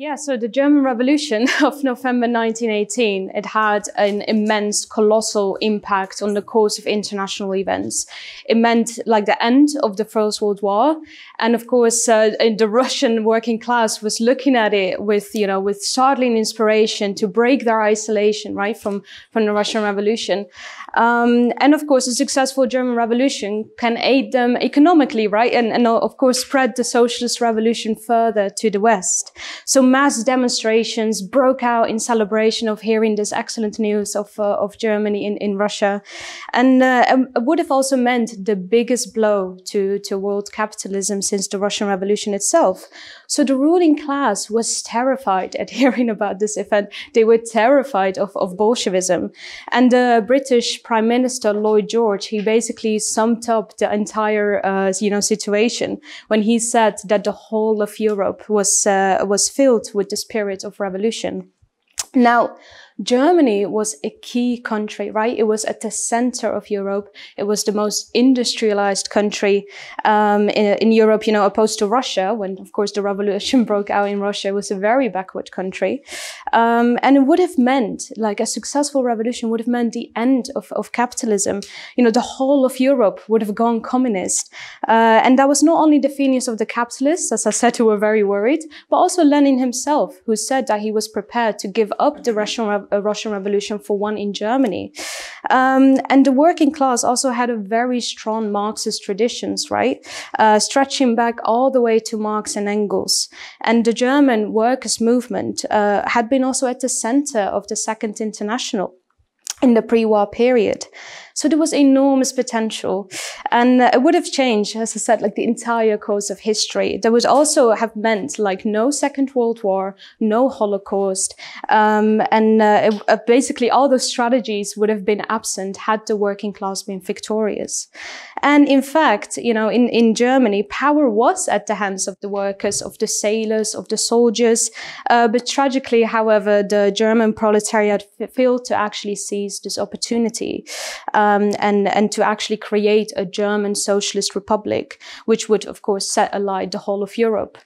Yeah, so the German Revolution of November 1918, it had an immense, colossal impact on the course of international events. It meant like the end of the First World War. And of course, uh, the Russian working class was looking at it with, you know, with startling inspiration to break their isolation, right, from, from the Russian Revolution. Um, and of course, a successful German revolution can aid them economically, right? And, and of course, spread the socialist revolution further to the West. So mass demonstrations broke out in celebration of hearing this excellent news of, uh, of Germany in, in Russia. And uh, it would have also meant the biggest blow to, to world capitalism since the Russian Revolution itself. So the ruling class was terrified at hearing about this event. They were terrified of, of Bolshevism. And the British Prime Minister Lloyd George, he basically summed up the entire, uh, you know, situation when he said that the whole of Europe was, uh, was filled with the spirit of revolution. Now, Germany was a key country, right? It was at the center of Europe. It was the most industrialized country um, in, in, Europe, you know, opposed to Russia, when, of course, the revolution broke out in Russia. It was a very backward country. Um, and it would have meant, like, a successful revolution would have meant the end of, of capitalism. You know, the whole of Europe would have gone communist. Uh, and that was not only the feelings of the capitalists, as I said, who were very worried, but also Lenin himself, who said that he was prepared to give up the Russian Russian Revolution for one in Germany. Um, and the working class also had a very strong Marxist traditions, right? Uh, stretching back all the way to Marx and Engels. And the German workers' movement uh, had been also at the center of the Second International in the pre-war period. So there was enormous potential and it would have changed, as I said, like the entire course of history. That would also have meant like no Second World War, no Holocaust. Um, and uh, it, uh, basically all those strategies would have been absent had the working class been victorious. And in fact, you know, in, in Germany, power was at the hands of the workers, of the sailors, of the soldiers. Uh, but tragically, however, the German proletariat failed to actually seize this opportunity. Um, and, and to actually create a German socialist republic, which would, of course, set alight the whole of Europe.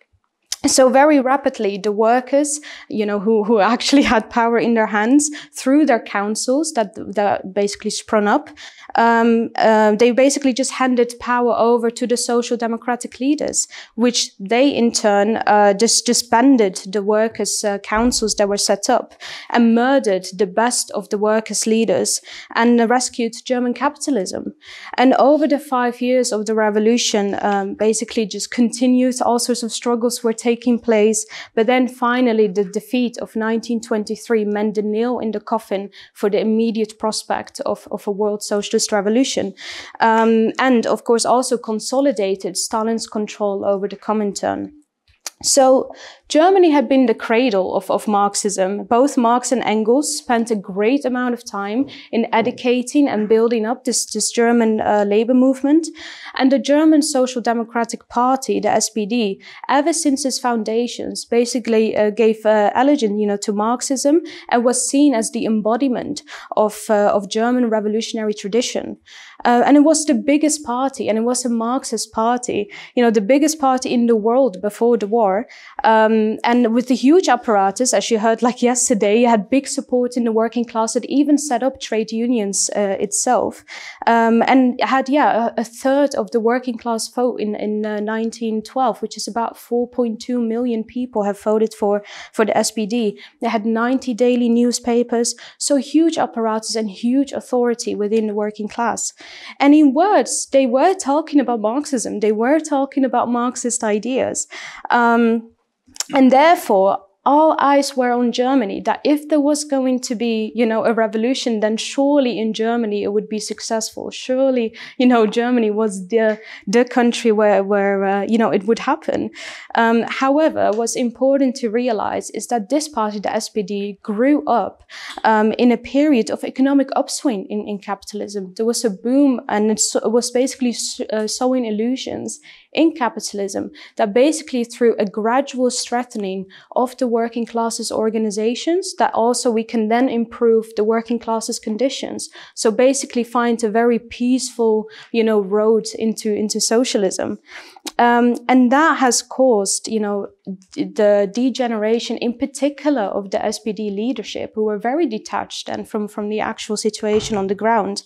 So very rapidly, the workers, you know, who, who actually had power in their hands through their councils that, that basically sprung up, um, uh, they basically just handed power over to the social democratic leaders, which they in turn uh, just disbanded the workers' uh, councils that were set up and murdered the best of the workers' leaders and rescued German capitalism. And over the five years of the revolution, um, basically just continued, all sorts of struggles were taking place. But then finally, the defeat of 1923 meant the nail in the coffin for the immediate prospect of, of a world socialist revolution. Um, and of course, also consolidated Stalin's control over the Comintern. So Germany had been the cradle of, of Marxism. Both Marx and Engels spent a great amount of time in educating and building up this, this German uh, labor movement. And the German Social Democratic Party, the SPD, ever since its foundations, basically uh, gave uh, allegiance, you know, to Marxism and was seen as the embodiment of, uh, of German revolutionary tradition. Uh, and it was the biggest party and it was a Marxist party, you know, the biggest party in the world before the war. Um, and with the huge apparatus, as you heard like yesterday, you had big support in the working class that even set up trade unions uh, itself. Um, and had, yeah, a, a, third of the working class vote in, in uh, 1912, which is about 4.2 million people have voted for, for the SPD. They had 90 daily newspapers, so huge apparatus and huge authority within the working class. And in words, they were talking about Marxism. They were talking about Marxist ideas. Um, and therefore, all eyes were on Germany, that if there was going to be, you know, a revolution, then surely in Germany it would be successful. Surely, you know, Germany was the, the country where, where, uh, you know, it would happen. Um, however, what's important to realize is that this party, the SPD, grew up, um, in a period of economic upswing in, in capitalism. There was a boom and it was basically uh, sowing illusions in capitalism that basically through a gradual strengthening of the working classes organizations that also we can then improve the working classes conditions. So basically find a very peaceful, you know, road into, into socialism. Um, and that has caused, you know, the degeneration in particular of the SPD leadership, who were very detached and from, from the actual situation on the ground.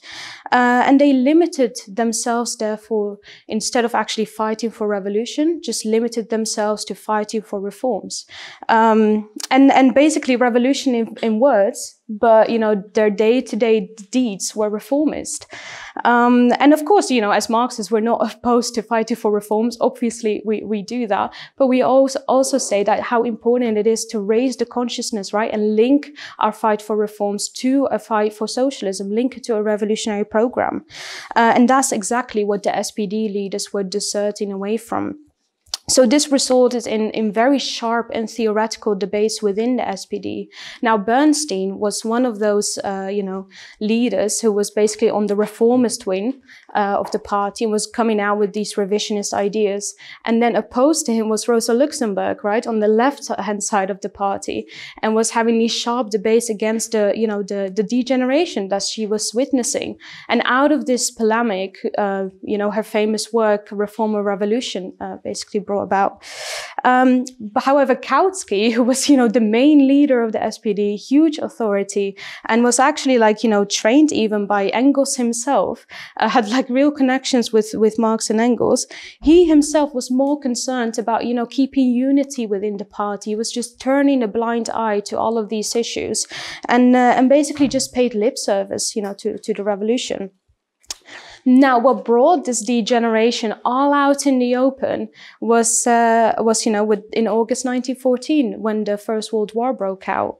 Uh, and they limited themselves, therefore, instead of actually fighting for revolution, just limited themselves to fighting for reforms. Um, and, and basically revolution in, in words, but you know their day-to-day deeds were reformist. Um, and of course you know as marxists we're not opposed to fighting for reforms. Obviously we, we do that. But we also also say that how important it is to raise the consciousness right and link our fight for reforms to a fight for socialism link it to a revolutionary program. Uh, and that's exactly what the spd leaders were deserting away from so this resulted in, in very sharp and theoretical debates within the SPD. Now Bernstein was one of those, uh, you know, leaders who was basically on the reformist wing uh, of the party and was coming out with these revisionist ideas. And then opposed to him was Rosa Luxemburg, right, on the left-hand side of the party, and was having these sharp debates against the, you know, the, the degeneration that she was witnessing. And out of this polemic, uh, you know, her famous work, Reform or Revolution, uh, basically brought about. Um, however, Kautsky, who was, you know, the main leader of the SPD, huge authority, and was actually like, you know, trained even by Engels himself, uh, had like real connections with, with Marx and Engels. He himself was more concerned about, you know, keeping unity within the party. He was just turning a blind eye to all of these issues and, uh, and basically just paid lip service, you know, to, to the revolution. Now, what brought this degeneration all out in the open was, uh, was you know, with, in August 1914 when the First World War broke out.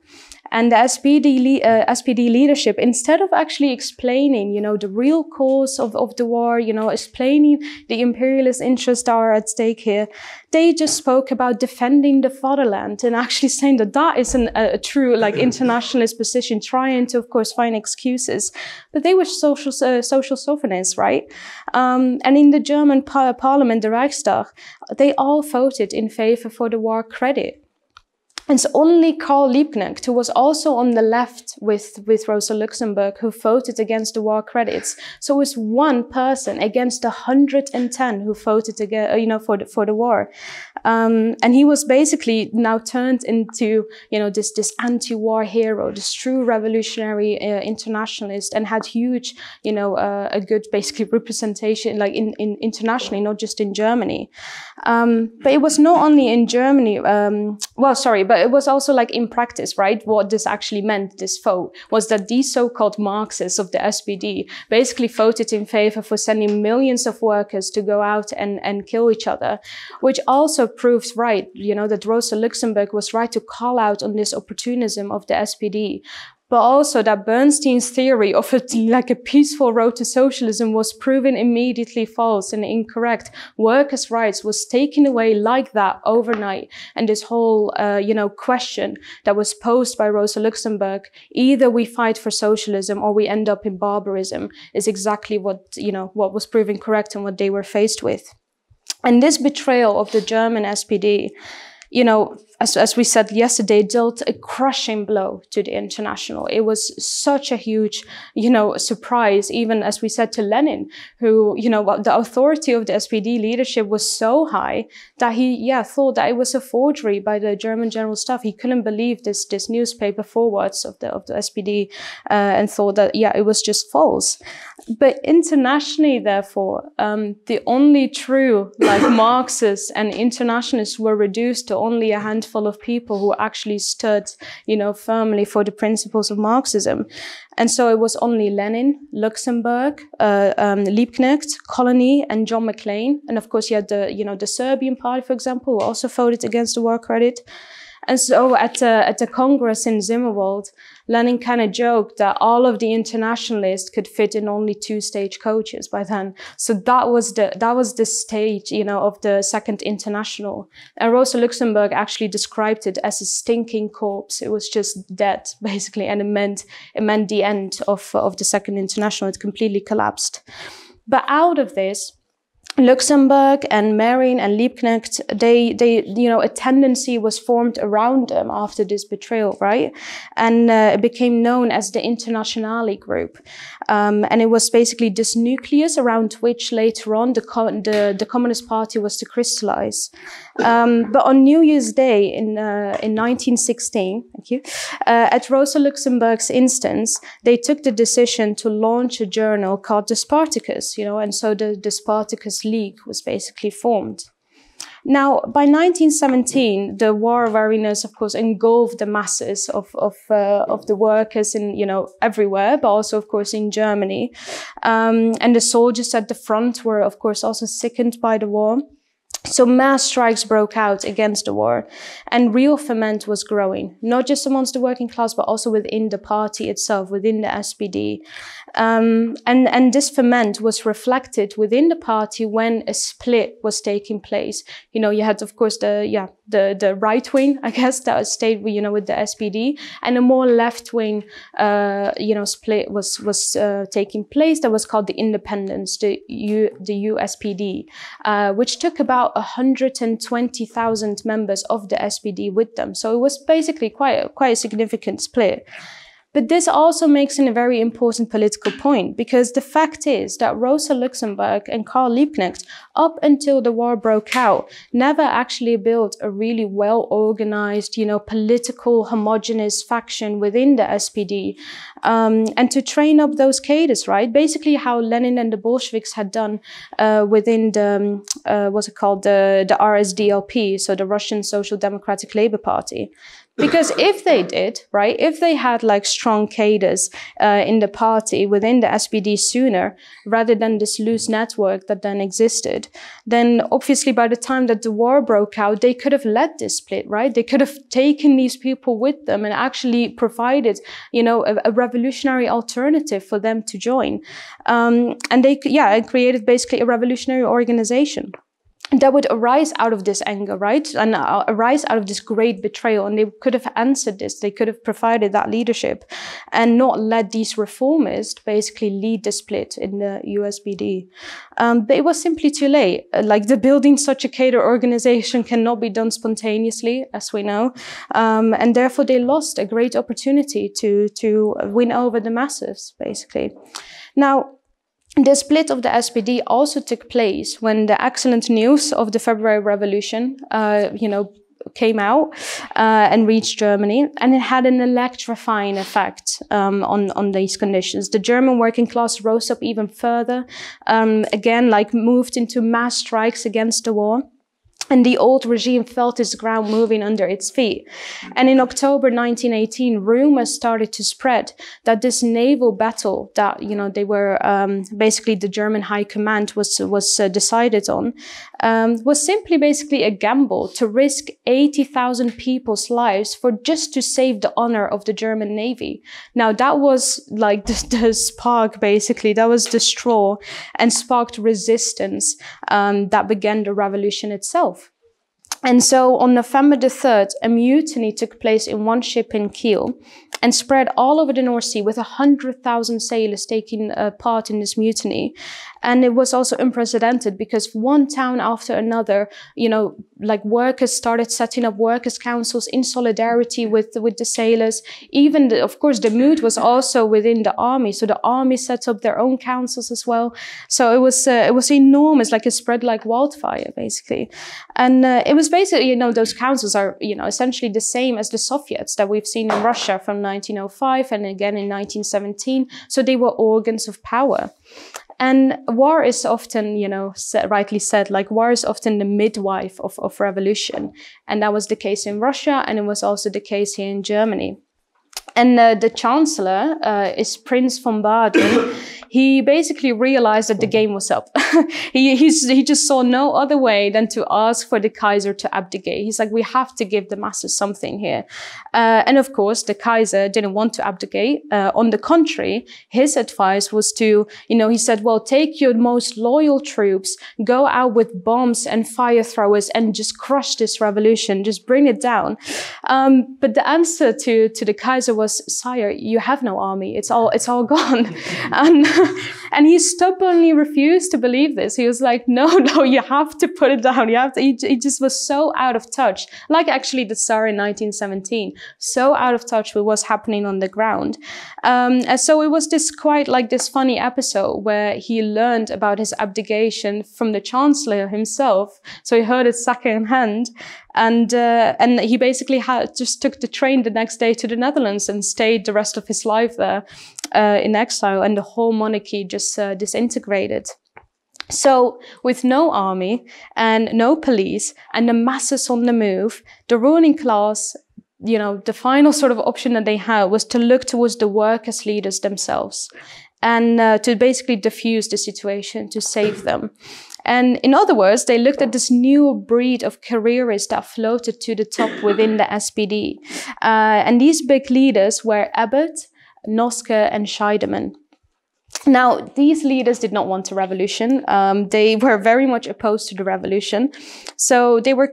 And the SPD, uh, SPD leadership, instead of actually explaining, you know, the real cause of, of the war, you know, explaining the imperialist interests are at stake here, they just spoke about defending the fatherland and actually saying that that is an, a, a true, like, internationalist position, trying to, of course, find excuses. But they were social, uh, social chauvinists, right? Um, and in the German par parliament, the Reichstag, they all voted in favor for the war credit. It's only Karl Liebknecht, who was also on the left with, with Rosa Luxemburg, who voted against the war credits. So it's one person against 110 who voted again, uh, you know, for the, for the war. Um, and he was basically now turned into, you know, this, this anti-war hero, this true revolutionary uh, internationalist and had huge, you know, uh, a good basically representation like in, in internationally, not just in Germany. Um, but it was not only in Germany, um, well, sorry, but but it was also like in practice, right? What this actually meant, this vote, was that these so-called Marxists of the SPD basically voted in favor for sending millions of workers to go out and, and kill each other, which also proves right, you know, that Rosa Luxemburg was right to call out on this opportunism of the SPD but also that Bernstein's theory of a, like a peaceful road to socialism was proven immediately false and incorrect. Workers' rights was taken away like that overnight. And this whole, uh, you know, question that was posed by Rosa Luxemburg, either we fight for socialism or we end up in barbarism is exactly what, you know, what was proven correct and what they were faced with. And this betrayal of the German SPD you know, as, as we said yesterday, dealt a crushing blow to the international. It was such a huge, you know, surprise, even as we said to Lenin, who, you know, the authority of the SPD leadership was so high that he, yeah, thought that it was a forgery by the German general staff. He couldn't believe this, this newspaper forwards of the, of the SPD, uh, and thought that, yeah, it was just false. But internationally, therefore, um, the only true, like, Marxists and internationalists were reduced to only a handful handful of people who actually stood, you know, firmly for the principles of Marxism. And so it was only Lenin, Luxemburg, uh, um, Liebknecht, Connolly, and John Maclean. And of course, you had the, you know, the Serbian party, for example, who also voted against the war credit. And so at the, at the Congress in Zimmerwald, Lenin kind of joked that all of the internationalists could fit in only two stage coaches by then. So that was the, that was the stage, you know, of the second international. And Rosa Luxemburg actually described it as a stinking corpse. It was just dead, basically. And it meant, it meant the end of, of the second international. It completely collapsed. But out of this, Luxemburg and Mehring and Liebknecht, they, they, you know, a tendency was formed around them after this betrayal, right? And uh, it became known as the Internationale group. Um, and it was basically this nucleus around which later on the, the, the Communist Party was to crystallize. Um, but on New Year's Day in, uh, in 1916, thank you, uh, at Rosa Luxemburg's instance, they took the decision to launch a journal called the Spartacus, you know, and so the, the Spartacus League was basically formed. Now, by 1917, the war of weariness, of course, engulfed the masses of of, uh, of the workers in you know everywhere, but also, of course, in Germany. Um, and the soldiers at the front were, of course, also sickened by the war. So mass strikes broke out against the war and real ferment was growing, not just amongst the working class, but also within the party itself, within the SPD. Um, and, and this ferment was reflected within the party when a split was taking place. You know, you had, of course, the, yeah, the, the right wing, I guess, that stayed, you know, with the SPD and a more left wing, uh, you know, split was, was, uh, taking place that was called the independence, the U, the USPD, uh, which took about 120,000 members of the SPD with them. So it was basically quite quite a significant split. But this also makes in a very important political point because the fact is that Rosa Luxemburg and Karl Liebknecht, up until the war broke out, never actually built a really well organized, you know, political homogenous faction within the SPD. Um, and to train up those cadres, right? Basically how Lenin and the Bolsheviks had done uh, within the, um, uh, what's it called, the, the RSDLP, so the Russian Social Democratic Labour Party. Because if they did, right, if they had like strong cadres uh, in the party within the SPD sooner, rather than this loose network that then existed, then obviously by the time that the war broke out, they could have led this split, right? They could have taken these people with them and actually provided, you know, a, a revolutionary alternative for them to join. Um, and they, yeah, created basically a revolutionary organization that would arise out of this anger, right? And uh, arise out of this great betrayal. And they could have answered this. They could have provided that leadership and not let these reformists basically lead the split in the USPD. Um, but it was simply too late. Uh, like the building such a cadre organization cannot be done spontaneously, as we know. Um, and therefore they lost a great opportunity to, to win over the masses, basically. Now, the split of the SPD also took place when the excellent news of the February Revolution, uh, you know, came out uh, and reached Germany, and it had an electrifying effect um, on on these conditions. The German working class rose up even further, um, again, like moved into mass strikes against the war and the old regime felt its ground moving under its feet. And in October 1918, rumors started to spread that this naval battle that, you know, they were, um, basically the German high command was, was uh, decided on, um, was simply basically a gamble to risk 80,000 people's lives for just to save the honor of the German Navy. Now that was like the, the spark, basically, that was the straw and sparked resistance, um, that began the revolution itself. And so on November the 3rd, a mutiny took place in one ship in Kiel and spread all over the North Sea with 100,000 sailors taking uh, part in this mutiny. And it was also unprecedented because one town after another, you know, like workers started setting up workers' councils in solidarity with, with the sailors. Even, the, of course, the mood was also within the army. So the army set up their own councils as well. So it was, uh, it was enormous, like it spread like wildfire, basically. And uh, it was basically, you know, those councils are, you know, essentially the same as the Soviets that we've seen in Russia from 1905 and again in 1917. So they were organs of power. And war is often, you know, rightly said, like war is often the midwife of, of revolution. And that was the case in Russia, and it was also the case here in Germany. And uh, the chancellor uh, is Prince von Baden. he basically realized that the game was up. he, he just saw no other way than to ask for the Kaiser to abdicate. He's like, we have to give the masses something here. Uh, and of course, the Kaiser didn't want to abdicate. Uh, on the contrary, his advice was to, you know, he said, well, take your most loyal troops, go out with bombs and fire throwers and just crush this revolution, just bring it down. Um, but the answer to, to the Kaiser was, sire, you have no army. It's all, it's all gone. and and he stubbornly refused to believe this. He was like, no, no, you have to put it down. You have to, he, he just was so out of touch, like actually the Tsar in 1917, so out of touch with what's happening on the ground. Um, and so it was this quite like this funny episode where he learned about his abdication from the chancellor himself. So he heard it secondhand and uh, and he basically had just took the train the next day to the Netherlands and stayed the rest of his life there uh, in exile, and the whole monarchy just uh, disintegrated. So, with no army and no police and the masses on the move, the ruling class, you know, the final sort of option that they had was to look towards the workers' leaders themselves and uh, to basically diffuse the situation, to save them. And in other words, they looked at this new breed of careerists that floated to the top within the SPD. Uh, and these big leaders were Ebert, Noske, and Scheidemann. Now, these leaders did not want a revolution. Um, they were very much opposed to the revolution. So they were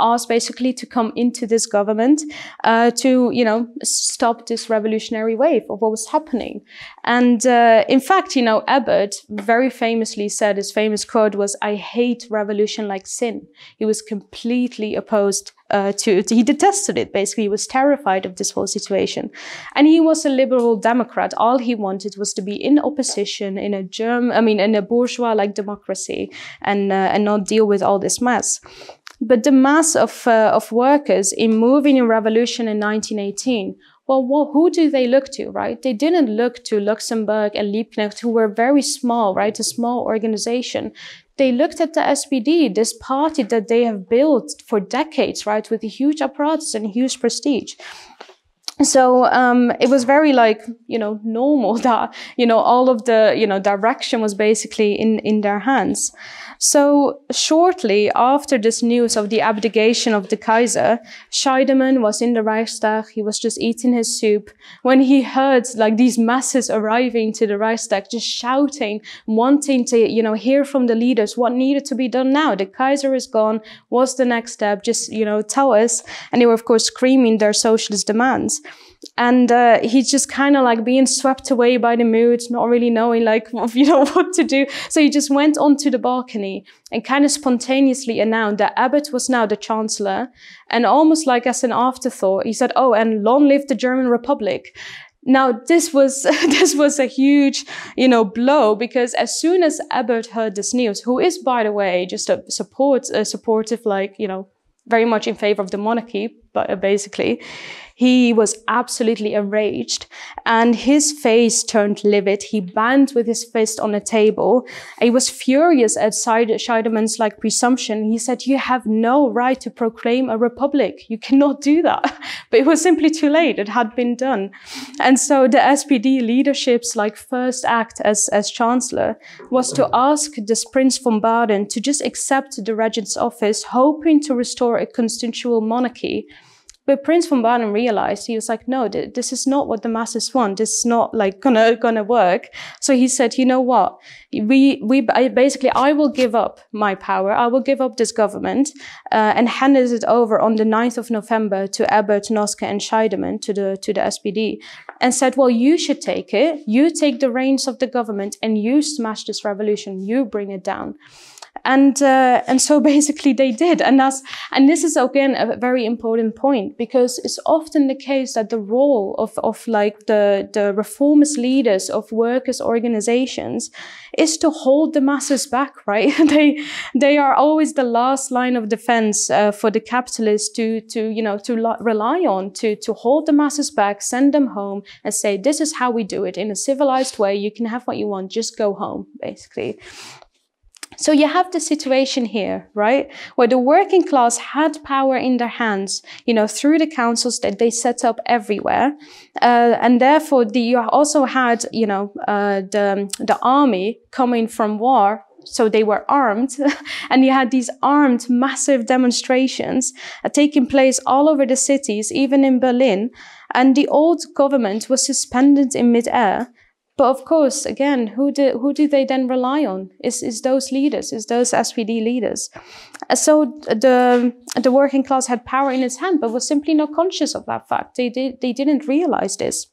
asked basically to come into this government uh, to, you know, stop this revolutionary wave of what was happening. And uh, in fact, you know, Ebert very famously said his famous quote was, I hate revolution like sin. He was completely opposed uh, to, to, he detested it basically he was terrified of this whole situation and he was a liberal democrat all he wanted was to be in opposition in a germ i mean in a bourgeois like democracy and uh, and not deal with all this mess but the mass of uh, of workers in moving in revolution in 1918 well, well, who do they look to, right? They didn't look to Luxemburg and Liebknecht, who were very small, right? A small organization they looked at the SPD, this party that they have built for decades, right, with a huge apparatus and huge prestige. So um, it was very like you know normal that you know all of the you know direction was basically in in their hands. So shortly after this news of the abdication of the Kaiser, Scheidemann was in the Reichstag. He was just eating his soup when he heard like these masses arriving to the Reichstag, just shouting, wanting to, you know, hear from the leaders what needed to be done now. The Kaiser is gone. What's the next step? Just, you know, tell us. And they were, of course, screaming their socialist demands and uh, he's just kind of like being swept away by the mood, not really knowing like you know what to do. So he just went onto the balcony and kind of spontaneously announced that Ebert was now the chancellor, and almost like as an afterthought, he said, "Oh, and long live the German Republic." Now this was this was a huge, you know, blow because as soon as Ebert heard this news, who is by the way just a support a supportive like you know very much in favor of the monarchy, but uh, basically, he was absolutely enraged and his face turned livid. He banged with his fist on the table. He was furious at Scheidemann's like presumption. He said, you have no right to proclaim a republic. You cannot do that. But it was simply too late. It had been done. And so the SPD leadership's like first act as, as chancellor was to ask this Prince von Baden to just accept the regent's office, hoping to restore a constitutional monarchy. But Prince von Baden realized he was like, no, th this is not what the masses want. This is not like gonna gonna work. So he said, you know what? We we basically I will give up my power. I will give up this government uh, and handed it over on the 9th of November to Ebert, Noske, and Scheidemann to the to the SPD, and said, well, you should take it. You take the reins of the government and you smash this revolution. You bring it down and uh, and so basically they did. And that's and this is again a very important point because it's often the case that the role of of like the the reformist leaders of workers organizations is to hold the masses back right? They they are always the last line of defense uh, for the capitalists to to you know to rely on to to hold the masses back send them home and say this is how we do it in a civilized way. You can have what you want. Just go home basically so you have the situation here, right? Where the working class had power in their hands, you know, through the councils that they set up everywhere. Uh, and therefore the, you also had, you know, uh, the, the army coming from war so they were armed and you had these armed massive demonstrations uh, taking place all over the cities even in berlin and the old government was suspended in midair but of course, again, who do, who do they then rely on? Is, is those leaders, is those SPD leaders. Uh, so the, the working class had power in its hand, but was simply not conscious of that fact. They, did, they didn't realize this.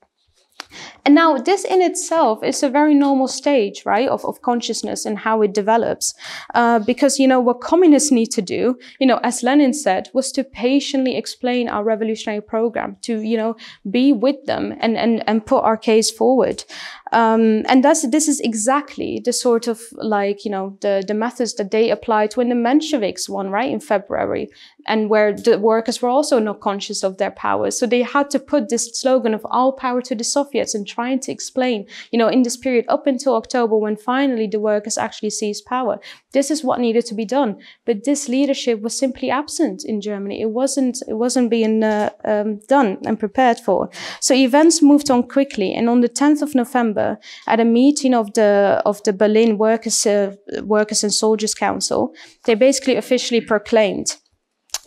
And now this in itself is a very normal stage, right, of, of consciousness and how it develops. Uh, because, you know, what communists need to do, you know, as Lenin said, was to patiently explain our revolutionary program, to, you know, be with them and, and, and put our case forward. Um, and this is exactly the sort of like, you know, the, the methods that they applied when the Mensheviks won, right, in February, and where the workers were also not conscious of their power. So they had to put this slogan of all power to the Soviets and trying to explain, you know, in this period up until October when finally the workers actually seized power. This is what needed to be done. But this leadership was simply absent in Germany. It wasn't, it wasn't being uh, um, done and prepared for. So events moved on quickly. And on the 10th of November, at a meeting of the of the Berlin Workers uh, Workers and Soldiers Council, they basically officially proclaimed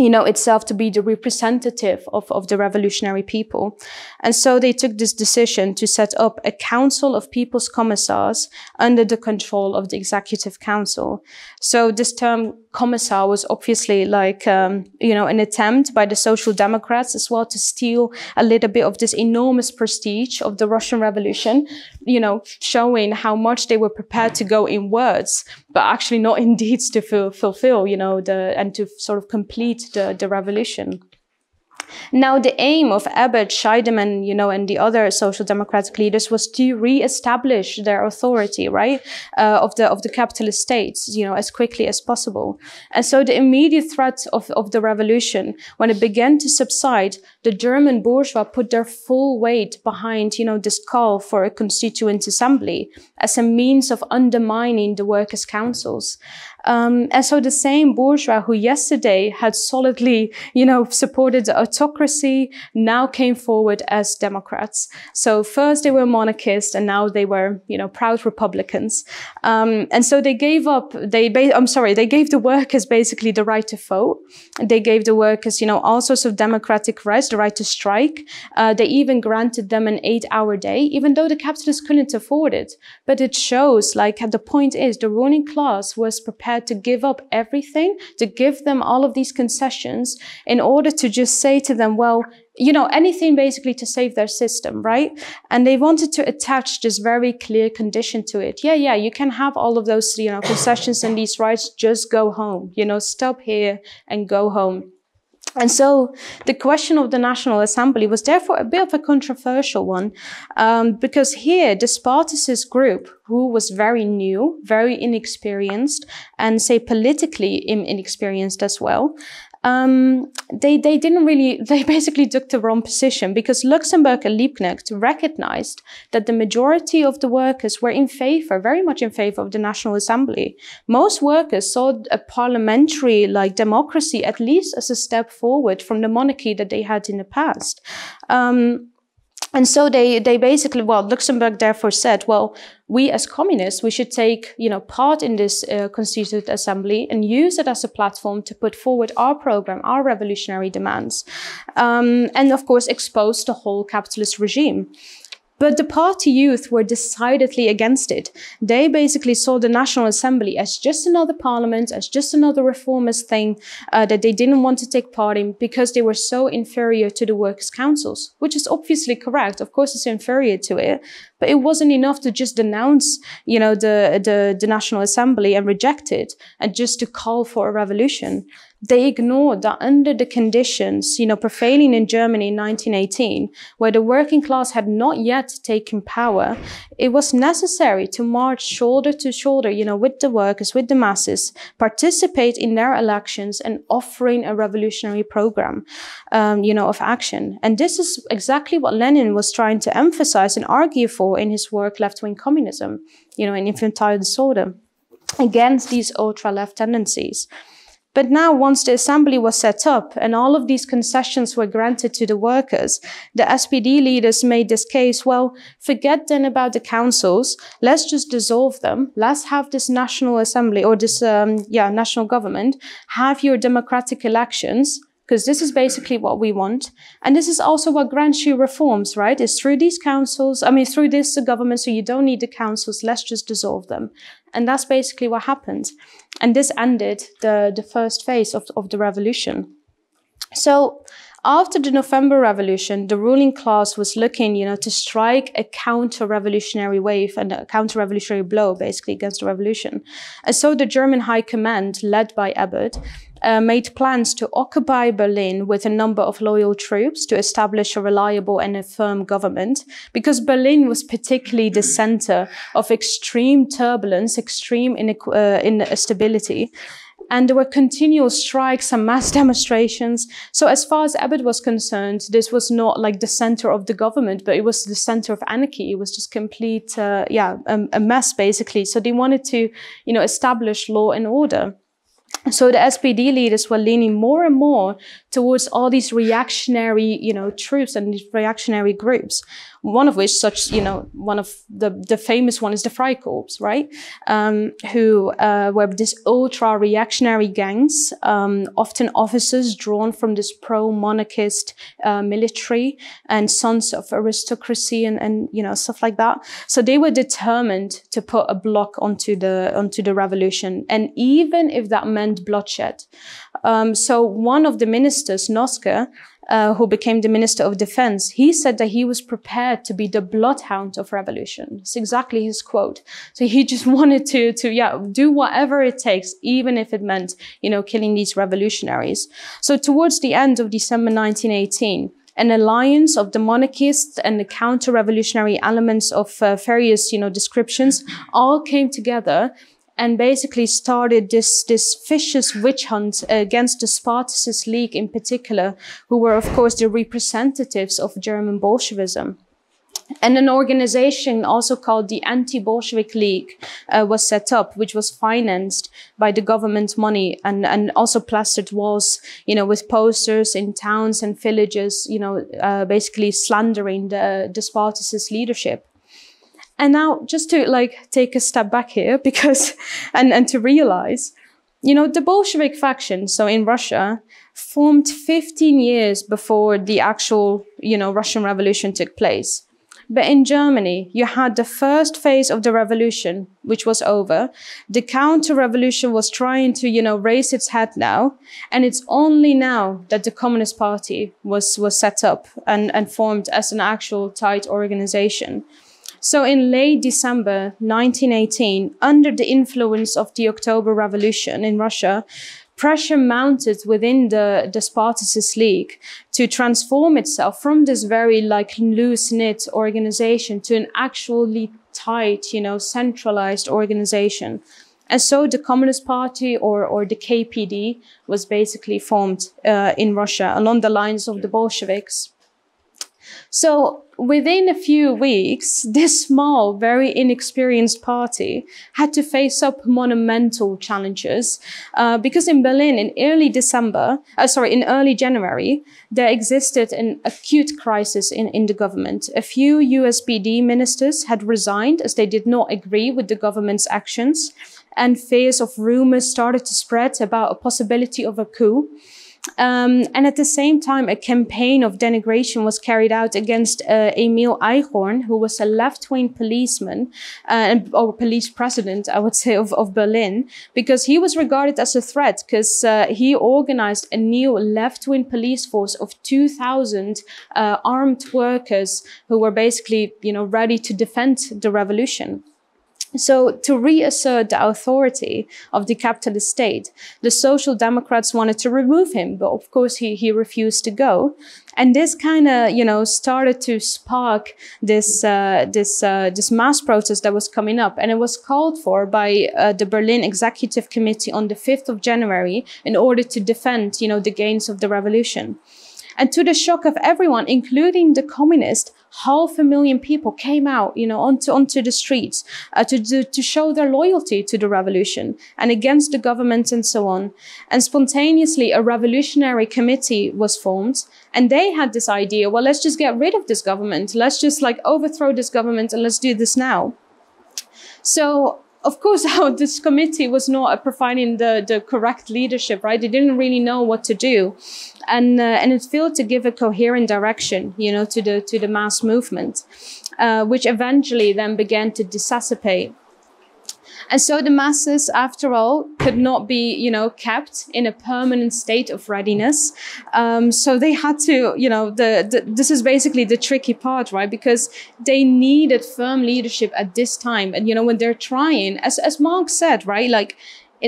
you know, itself to be the representative of, of the revolutionary people. And so they took this decision to set up a council of people's commissars under the control of the executive council. So this term commissar was obviously like, um, you know, an attempt by the social democrats as well to steal a little bit of this enormous prestige of the Russian revolution, you know, showing how much they were prepared to go in words, but actually not in deeds to fulfill, you know, the, and to sort of complete the, the revolution. Now, the aim of Ebert, Scheidemann, you know, and the other social democratic leaders was to re-establish their authority, right, uh, of the of the capitalist states, you know, as quickly as possible. And so, the immediate threat of of the revolution, when it began to subside, the German bourgeois put their full weight behind, you know, this call for a constituent assembly as a means of undermining the workers' councils. Um, and so the same bourgeois who yesterday had solidly, you know, supported the autocracy now came forward as Democrats. So first they were monarchists and now they were, you know, proud Republicans. Um, and so they gave up, they, I'm sorry, they gave the workers basically the right to vote. They gave the workers, you know, all sorts of democratic rights, the right to strike. Uh, they even granted them an eight hour day, even though the capitalists couldn't afford it. But it shows like the point is the ruling class was prepared had to give up everything, to give them all of these concessions in order to just say to them, well, you know, anything basically to save their system, right? And they wanted to attach this very clear condition to it. Yeah, yeah, you can have all of those, you know, concessions and these rights, just go home, you know, stop here and go home. And so the question of the National Assembly was therefore a bit of a controversial one, um, because here the Spartacist group, who was very new, very inexperienced, and say politically inexperienced as well, um, they, they didn't really, they basically took the wrong position because Luxemburg and Liebknecht recognized that the majority of the workers were in favor, very much in favor of the National Assembly. Most workers saw a parliamentary like democracy at least as a step forward from the monarchy that they had in the past. Um, and so they, they basically, well, Luxemburg therefore said, well, we as communists, we should take, you know, part in this uh, constituent assembly and use it as a platform to put forward our program, our revolutionary demands. Um, and of course, expose the whole capitalist regime. But the party youth were decidedly against it. They basically saw the National Assembly as just another parliament, as just another reformist thing uh, that they didn't want to take part in because they were so inferior to the workers' councils, which is obviously correct. Of course, it's inferior to it, but it wasn't enough to just denounce, you know, the, the, the National Assembly and reject it and just to call for a revolution they ignored that under the conditions, you know, prevailing in Germany in 1918, where the working class had not yet taken power, it was necessary to march shoulder to shoulder, you know, with the workers, with the masses, participate in their elections and offering a revolutionary program, um, you know, of action. And this is exactly what Lenin was trying to emphasize and argue for in his work, Left-Wing Communism, you know, in infantile disorder, against these ultra-left tendencies. But now, once the assembly was set up and all of these concessions were granted to the workers, the SPD leaders made this case, well, forget then about the councils. Let's just dissolve them. Let's have this national assembly or this, um, yeah, national government, have your democratic elections because this is basically what we want. And this is also what grants you reforms, right? Is through these councils, I mean, through this the government, so you don't need the councils, let's just dissolve them. And that's basically what happened. And this ended the, the first phase of, of the revolution. So After the November Revolution, the ruling class was looking, you know, to strike a counter-revolutionary wave and a counter-revolutionary blow, basically, against the revolution. And so the German High Command, led by Ebert, uh, made plans to occupy Berlin with a number of loyal troops to establish a reliable and a firm government, because Berlin was particularly the center of extreme turbulence, extreme uh, instability and there were continual strikes and mass demonstrations. So as far as Ebert was concerned, this was not like the center of the government, but it was the center of anarchy. It was just complete, uh, yeah, a mess basically. So they wanted to, you know, establish law and order. So the SPD leaders were leaning more and more towards all these reactionary, you know, troops and reactionary groups one of which such, you know, one of the, the famous one is the Freikorps, right? Um, who uh, were these ultra reactionary gangs, um, often officers drawn from this pro-monarchist uh, military and sons of aristocracy and, and, you know, stuff like that. So they were determined to put a block onto the, onto the revolution. And even if that meant bloodshed. Um, so one of the ministers, Noske, uh, who became the Minister of Defense, he said that he was prepared to be the bloodhound of revolution. It's exactly his quote. So he just wanted to, to, yeah, do whatever it takes, even if it meant, you know, killing these revolutionaries. So towards the end of December 1918, an alliance of the monarchists and the counter-revolutionary elements of uh, various, you know, descriptions all came together and basically started this, this vicious witch hunt against the Spartacist League in particular, who were, of course, the representatives of German Bolshevism. And an organization also called the Anti-Bolshevik League uh, was set up, which was financed by the government money and, and also plastered walls, you know, with posters in towns and villages, you know, uh, basically slandering the, the Spartacist leadership. And now just to like take a step back here because, and, and to realize, you know, the Bolshevik faction, so in Russia, formed 15 years before the actual, you know, Russian Revolution took place. But in Germany, you had the first phase of the revolution, which was over. The counter-revolution was trying to, you know, raise its head now. And it's only now that the Communist Party was, was set up and, and formed as an actual tight organization. So in late December 1918, under the influence of the October Revolution in Russia, pressure mounted within the, the Spartacist League to transform itself from this very like loose-knit organization to an actually tight, you know, centralized organization. And so the Communist Party or, or the KPD was basically formed uh, in Russia along the lines of the Bolsheviks. So within a few weeks, this small, very inexperienced party had to face up monumental challenges uh, because in Berlin, in early December, uh, sorry, in early January, there existed an acute crisis in, in the government. A few USPD ministers had resigned as they did not agree with the government's actions, and fears of rumors started to spread about a possibility of a coup. Um, and at the same time, a campaign of denigration was carried out against uh, Emil Eichhorn, who was a left-wing policeman uh, or police president, I would say, of, of Berlin, because he was regarded as a threat because uh, he organized a new left-wing police force of 2,000 uh, armed workers who were basically, you know, ready to defend the revolution. So to reassert the authority of the capitalist state, the social democrats wanted to remove him, but of course he, he refused to go. And this kind of, you know, started to spark this, uh, this, uh, this mass protest that was coming up. And it was called for by uh, the Berlin Executive Committee on the 5th of January in order to defend, you know, the gains of the revolution. And to the shock of everyone, including the communists, half a million people came out, you know, onto, onto the streets uh, to, to, to show their loyalty to the revolution and against the government and so on. And spontaneously, a revolutionary committee was formed. And they had this idea, well, let's just get rid of this government. Let's just like overthrow this government and let's do this now. So of course, how this committee was not providing the, the correct leadership, right? They didn't really know what to do. And, uh, and it failed to give a coherent direction, you know, to the, to the mass movement, uh, which eventually then began to dissipate. And so the masses, after all, could not be, you know, kept in a permanent state of readiness. Um, so they had to, you know, the, the, this is basically the tricky part, right? Because they needed firm leadership at this time. And, you know, when they're trying, as, as Marx said, right? Like,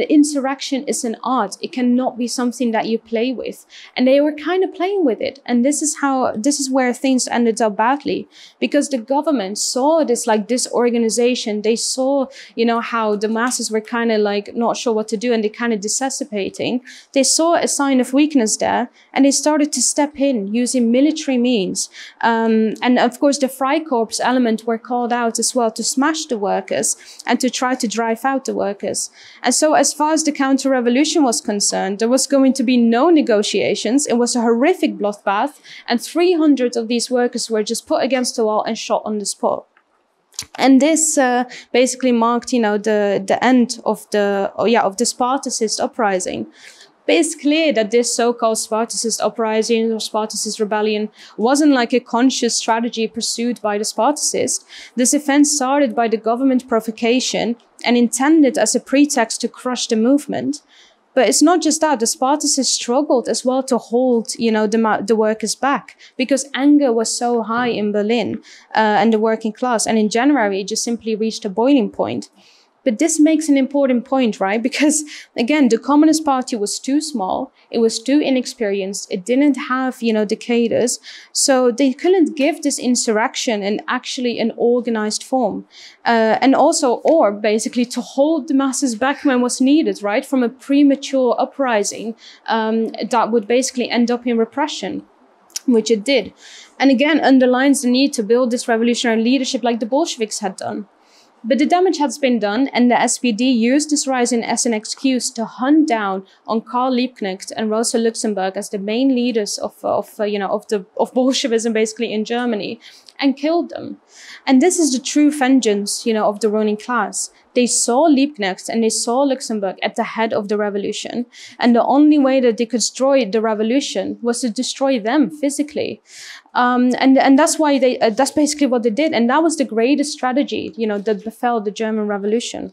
insurrection is an art. It cannot be something that you play with. And they were kind of playing with it. And this is how, this is where things ended up badly because the government saw this like disorganization. They saw, you know, how the masses were kind of like not sure what to do and they kind of disassociating. They saw a sign of weakness there and they started to step in using military means. Um, and of course, the Freikorps element were called out as well to smash the workers and to try to drive out the workers. And so as far as the counter revolution was concerned, there was going to be no negotiations. It was a horrific bloodbath, and 300 of these workers were just put against the wall and shot on the spot. And this uh, basically marked, you know, the the end of the oh yeah of the Spartacist uprising. But it's clear that this so-called Spartacist uprising or Spartacist rebellion wasn't like a conscious strategy pursued by the Spartacists. This event started by the government provocation and intended as a pretext to crush the movement. But it's not just that. The Spartacists struggled as well to hold, you know, the, the workers back because anger was so high in Berlin uh, and the working class. And in January, it just simply reached a boiling point. But this makes an important point, right? Because again, the Communist Party was too small. It was too inexperienced. It didn't have, you know, cadres. So they couldn't give this insurrection and actually an organized form. Uh, and also, or basically to hold the masses back when was needed, right? From a premature uprising um, that would basically end up in repression which it did. And again, underlines the need to build this revolutionary leadership like the Bolsheviks had done. But the damage has been done, and the SPD used this rising as an excuse to hunt down on Karl Liebknecht and Rosa Luxemburg as the main leaders of, of uh, you know, of the of Bolshevism, basically in Germany, and killed them. And this is the true vengeance, you know, of the ruling class. They saw Liebknecht and they saw Luxemburg at the head of the revolution. And the only way that they could destroy the revolution was to destroy them physically. Um, and, and that's why they, uh, that's basically what they did. And that was the greatest strategy, you know, that befell the German Revolution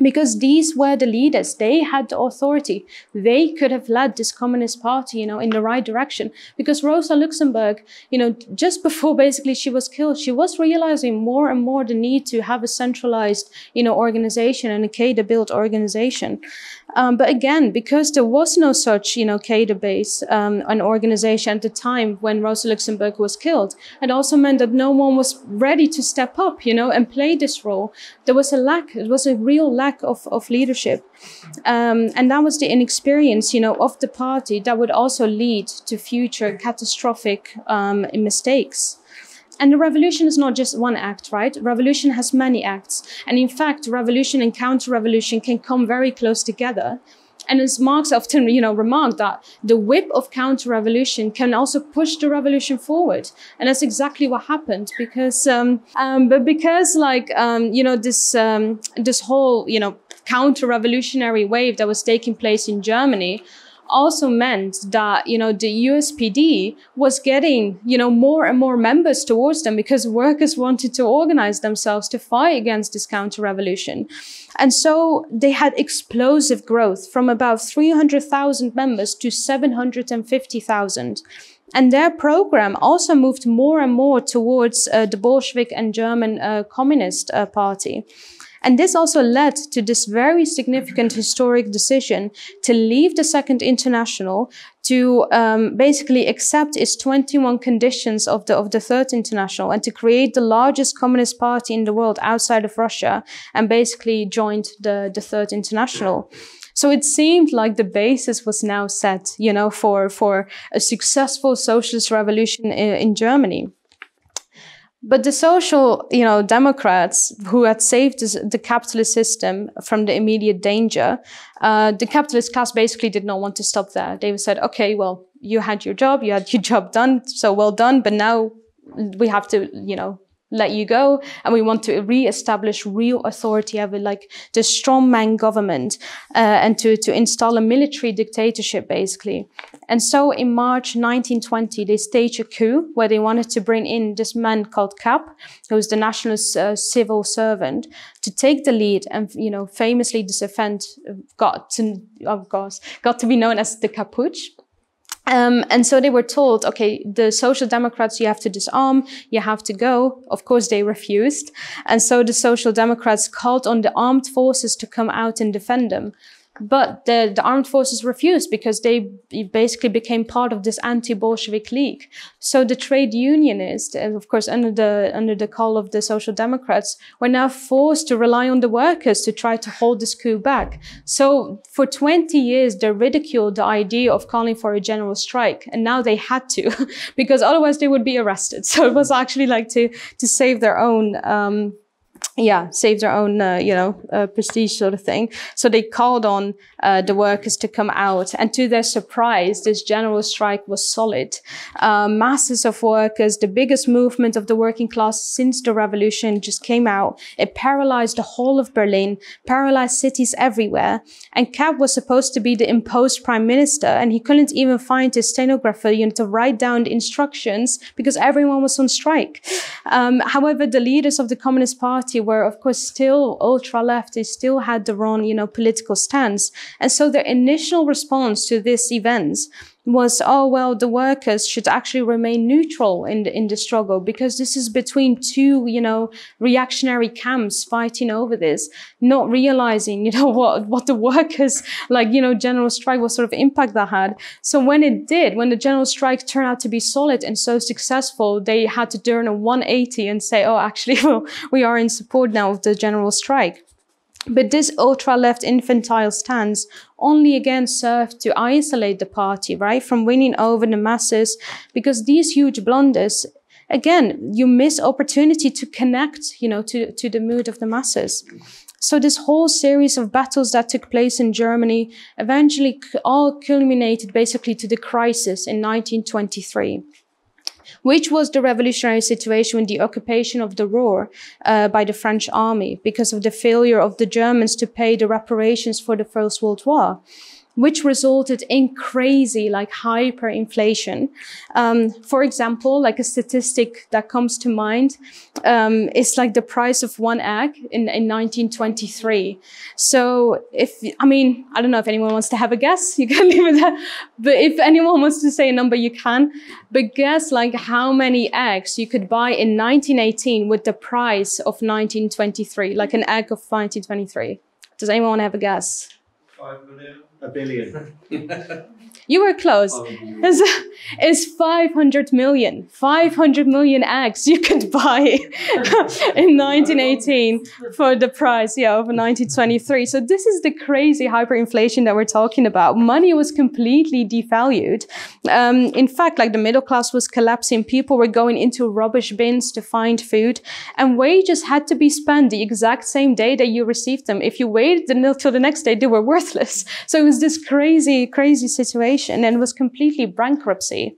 because these were the leaders. They had the authority. They could have led this communist party you know in the right direction. Because rosa luxemburg you know just before basically she was killed she was realizing more and more the need to have a centralized you know organization and a cadre built organization um, but again because there was no such you know cadre base um, an organization at the time when rosa luxemburg was killed it also meant that no one was ready to step up you know and play this role there was a lack it was a real lack lack of, of leadership. Um, and that was the inexperience, you know, of the party that would also lead to future catastrophic um, mistakes. And the revolution is not just one act, right? Revolution has many acts. And in fact, revolution and counter-revolution can come very close together. And as Marx often, you know, remarked that the whip of counter-revolution can also push the revolution forward. And that's exactly what happened because, um, um, but because like, um, you know, this, um, this whole, you know, counter-revolutionary wave that was taking place in Germany also meant that you know the USPD was getting you know more and more members towards them because workers wanted to organize themselves to fight against this counter revolution and so they had explosive growth from about 300,000 members to 750,000 and their program also moved more and more towards uh, the Bolshevik and German uh, Communist uh, Party. And this also led to this very significant historic decision to leave the Second International to um, basically accept its 21 conditions of the of the Third International and to create the largest communist party in the world outside of Russia and basically joined the, the Third International. So it seemed like the basis was now set, you know, for, for a successful socialist revolution in, in Germany. But the social, you know, Democrats who had saved the capitalist system from the immediate danger, uh, the capitalist class basically did not want to stop there. They said, okay, well, you had your job, you had your job done, so well done, but now we have to, you know, let you go. And we want to re-establish real authority have like the strongman government uh, and to, to install a military dictatorship basically. And so in march 1920 they staged a coup where they wanted to bring in this man called Kapp who was the national uh, civil servant to take the lead and you know famously this event got to of course got to be known as the Kapp-Putsch um, and so they were told, okay, the social democrats, you have to disarm, you have to go. Of course, they refused. And so the social democrats called on the armed forces to come out and defend them. But the, the armed forces refused because they basically became part of this anti-Bolshevik league. So the trade unionists, of course, under the, under the call of the Social Democrats, were now forced to rely on the workers to try to hold this coup back. So for 20 years, they ridiculed the idea of calling for a general strike. And now they had to, because otherwise they would be arrested. So it was actually like to, to save their own, um, yeah, save their own, uh, you know, uh, prestige sort of thing. So they called on uh, the workers to come out. And to their surprise, this general strike was solid. Uh, masses of workers, the biggest movement of the working class since the revolution just came out. It paralyzed the whole of Berlin, paralyzed cities everywhere. And Kapp was supposed to be the imposed prime minister, and he couldn't even find his stenographer know, to write down the instructions because everyone was on strike. Um, however, the leaders of the Communist Party were, of course, still ultra left. They still had their own, you know, political stance. And so their initial response to these events was, oh, well, the workers should actually remain neutral in the, in the struggle because this is between two, you know, reactionary camps fighting over this, not realizing, you know, what, what the workers, like, you know, general strike, what sort of impact that had. So when it did, when the general strike turned out to be solid and so successful, they had to turn a 180 and say, oh, actually, well, we are in support now of the general strike. But this ultra-left infantile stance only again served to isolate the party, right, from winning over the masses, because these huge blunders, again, you miss opportunity to connect, you know, to, to the mood of the masses. So this whole series of battles that took place in Germany eventually all culminated basically to the crisis in 1923 which was the revolutionary situation with the occupation of the Ruhr uh, by the French army because of the failure of the Germans to pay the reparations for the First World War which resulted in crazy, like hyperinflation. Um, for example, like a statistic that comes to mind um, is like the price of one egg in, in 1923. So if, I mean, I don't know if anyone wants to have a guess, you can leave it there. But if anyone wants to say a number, you can. But guess like how many eggs you could buy in 1918 with the price of 1923, like an egg of 1923. Does anyone have a guess? Five million. A billion. You were close. It's, it's 500 million. 500 million eggs you could buy in 1918 for the price yeah, of 1923. So this is the crazy hyperinflation that we're talking about. Money was completely devalued. Um, in fact, like the middle class was collapsing. People were going into rubbish bins to find food and wages had to be spent the exact same day that you received them. If you waited until the next day, they were worthless. So it was this crazy, crazy situation and was completely bankruptcy.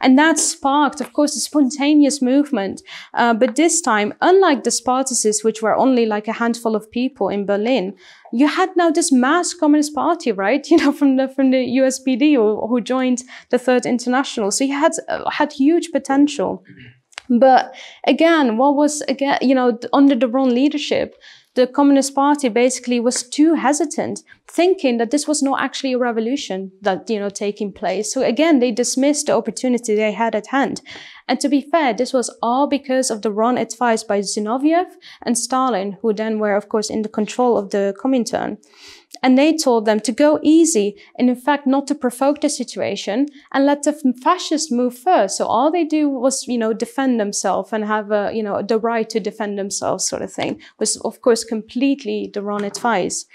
And that sparked, of course, a spontaneous movement. Uh, but this time, unlike the Spartacists, which were only like a handful of people in Berlin, you had now this mass communist party, right? You know, from the, from the USPD who, who joined the Third International. So you had, uh, had huge potential. But again, what was, again, you know, under the wrong leadership, the Communist Party basically was too hesitant, thinking that this was not actually a revolution that, you know, taking place. So again, they dismissed the opportunity they had at hand. And to be fair, this was all because of the wrong advice by Zinoviev and Stalin, who then were, of course, in the control of the Comintern. And they told them to go easy and in fact not to provoke the situation and let the fascists move first. So all they do was, you know, defend themselves and have a, you know, the right to defend themselves sort of thing was of course completely the wrong advice.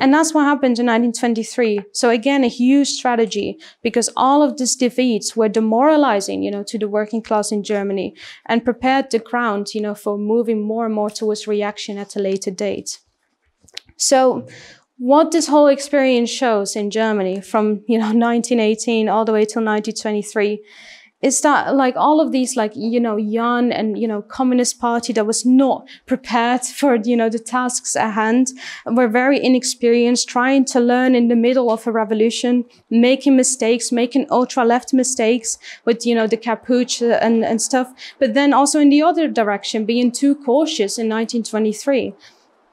And that's what happened in 1923. So again, a huge strategy because all of these defeats were demoralizing, you know, to the working class in Germany and prepared the ground, you know, for moving more and more towards reaction at a later date. So what this whole experience shows in Germany from, you know, 1918 all the way till 1923 is that like all of these like you know young and you know communist party that was not prepared for you know the tasks at hand were very inexperienced trying to learn in the middle of a revolution making mistakes making ultra left mistakes with you know the Kapp-Putsch and, and stuff but then also in the other direction being too cautious in 1923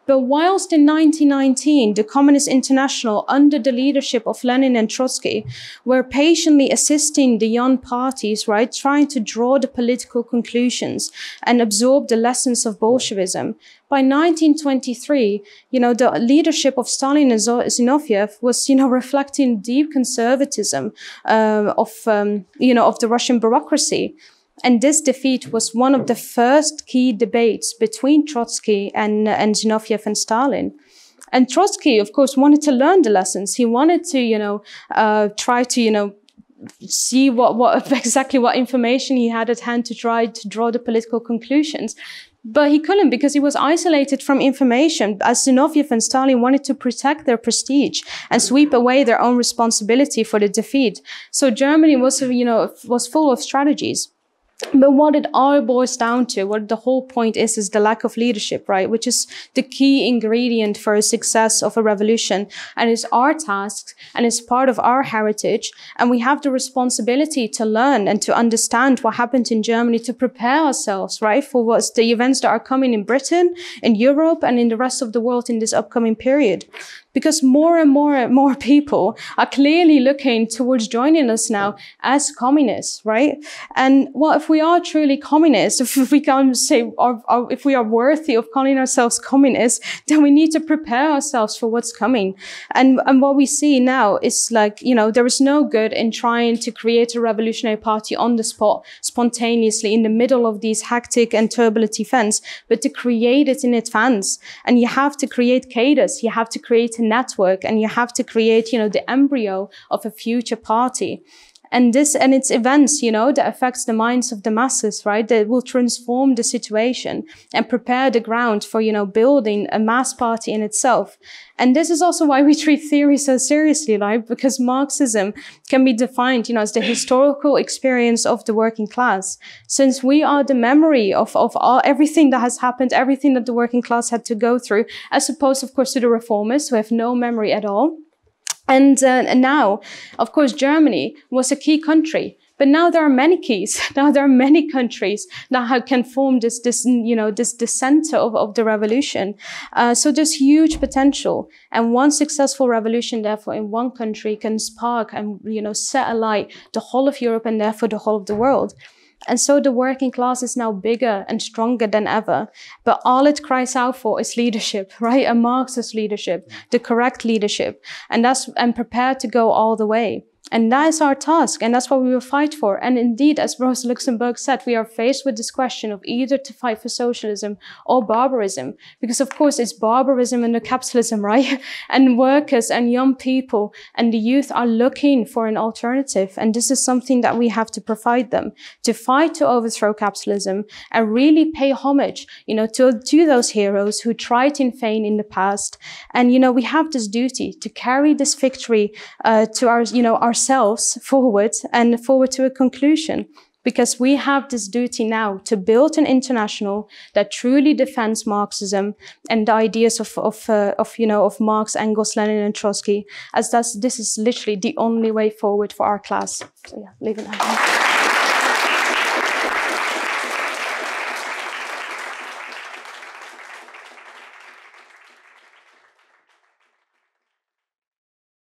but whilst in 1919, the Communist International, under the leadership of Lenin and Trotsky, were patiently assisting the young parties, right, trying to draw the political conclusions and absorb the lessons of Bolshevism. By 1923, you know, the leadership of Stalin and Zinoviev was, you know, reflecting deep conservatism uh, of, um, you know, of the Russian bureaucracy. And this defeat was one of the first key debates between Trotsky and, and Zinoviev and Stalin. And Trotsky, of course, wanted to learn the lessons. He wanted to, you know, uh, try to, you know, see what, what exactly what information he had at hand to try to draw the political conclusions. But he couldn't because he was isolated from information as Zinoviev and Stalin wanted to protect their prestige and sweep away their own responsibility for the defeat. So Germany was, you know, was full of strategies. But what it all boils down to, what the whole point is, is the lack of leadership, right? Which is the key ingredient for a success of a revolution. And it's our task and it's part of our heritage. And we have the responsibility to learn and to understand what happened in Germany to prepare ourselves, right? For what's the events that are coming in Britain, in Europe, and in the rest of the world in this upcoming period because more and more and more people are clearly looking towards joining us now as communists, right? And well, if we are truly communists, if we can say, or, or if we are worthy of calling ourselves communists, then we need to prepare ourselves for what's coming. And, and what we see now is like, you know, there is no good in trying to create a revolutionary party on the spot, spontaneously in the middle of these hectic and turbulent events, but to create it in advance. And you have to create cadres. You have to create network and you have to create, you know, the embryo of a future party. And this, and it's events, you know, that affects the minds of the masses, right? That will transform the situation and prepare the ground for, you know, building a mass party in itself. And this is also why we treat theory so seriously, right? Because Marxism can be defined, you know, as the historical experience of the working class. Since we are the memory of, of all, everything that has happened, everything that the working class had to go through, as opposed, of course, to the reformers who have no memory at all. And, uh, and now, of course, Germany was a key country. But now there are many keys. Now there are many countries that can form this, this, you know, this, this center of, of the revolution. Uh, so there's huge potential. And one successful revolution, therefore, in one country can spark and, you know, set alight the whole of Europe and therefore the whole of the world. And so the working class is now bigger and stronger than ever. But all it cries out for is leadership, right? A Marxist leadership, the correct leadership. And that's, and prepared to go all the way. And that is our task, and that's what we will fight for. And indeed, as Rosa Luxemburg said, we are faced with this question of either to fight for socialism or barbarism. Because of course, it's barbarism and the capitalism, right? and workers and young people and the youth are looking for an alternative. And this is something that we have to provide them to fight to overthrow capitalism and really pay homage, you know, to, to those heroes who tried in vain in the past. And, you know, we have this duty to carry this victory, uh, to our, you know, our ourselves forward and forward to a conclusion because we have this duty now to build an international that truly defends Marxism and the ideas of, of, uh, of, you know, of Marx, Engels, Lenin, and Trotsky, as that's, this is literally the only way forward for our class. So yeah, leave it